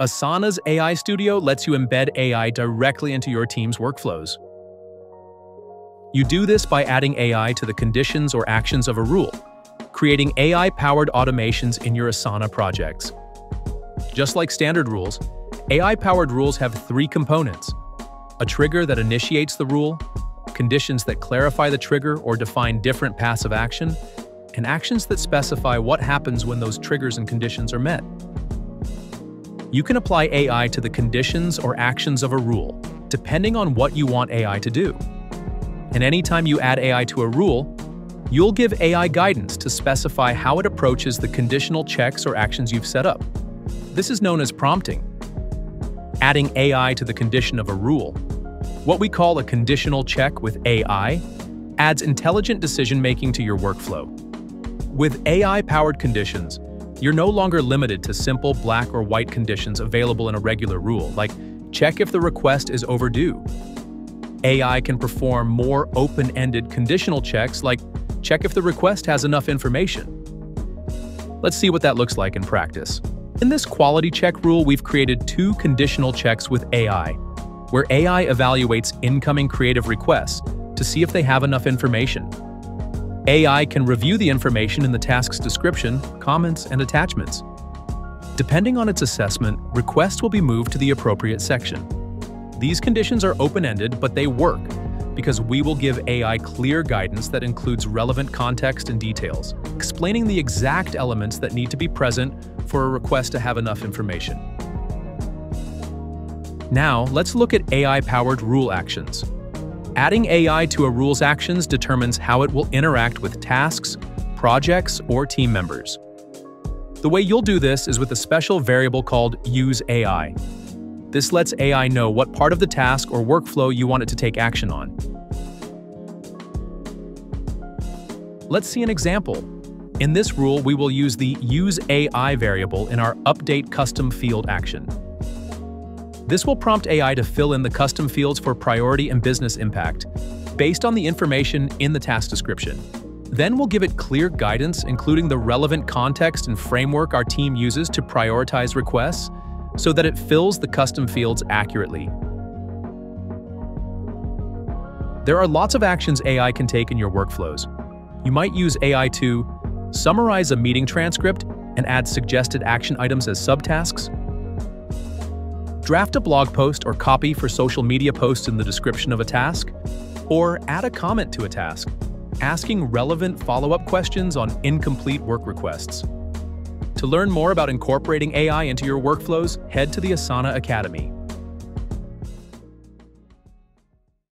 Asana's AI Studio lets you embed AI directly into your team's workflows. You do this by adding AI to the conditions or actions of a rule, creating AI-powered automations in your Asana projects. Just like standard rules, AI-powered rules have three components. A trigger that initiates the rule, conditions that clarify the trigger or define different paths of action, and actions that specify what happens when those triggers and conditions are met. You can apply AI to the conditions or actions of a rule, depending on what you want AI to do. And anytime you add AI to a rule, you'll give AI guidance to specify how it approaches the conditional checks or actions you've set up. This is known as prompting. Adding AI to the condition of a rule, what we call a conditional check with AI, adds intelligent decision-making to your workflow. With AI-powered conditions, you're no longer limited to simple black or white conditions available in a regular rule, like check if the request is overdue. AI can perform more open-ended conditional checks like check if the request has enough information. Let's see what that looks like in practice. In this quality check rule, we've created two conditional checks with AI, where AI evaluates incoming creative requests to see if they have enough information. AI can review the information in the task's description, comments, and attachments. Depending on its assessment, requests will be moved to the appropriate section. These conditions are open-ended, but they work because we will give AI clear guidance that includes relevant context and details, explaining the exact elements that need to be present for a request to have enough information. Now, let's look at AI-powered rule actions. Adding AI to a rule's actions determines how it will interact with tasks, projects, or team members. The way you'll do this is with a special variable called useAI. This lets AI know what part of the task or workflow you want it to take action on. Let's see an example. In this rule, we will use the useAI variable in our update custom field action. This will prompt AI to fill in the custom fields for priority and business impact, based on the information in the task description. Then we'll give it clear guidance, including the relevant context and framework our team uses to prioritize requests, so that it fills the custom fields accurately. There are lots of actions AI can take in your workflows. You might use AI to summarize a meeting transcript and add suggested action items as subtasks, Draft a blog post or copy for social media posts in the description of a task, or add a comment to a task, asking relevant follow-up questions on incomplete work requests. To learn more about incorporating AI into your workflows, head to the Asana Academy.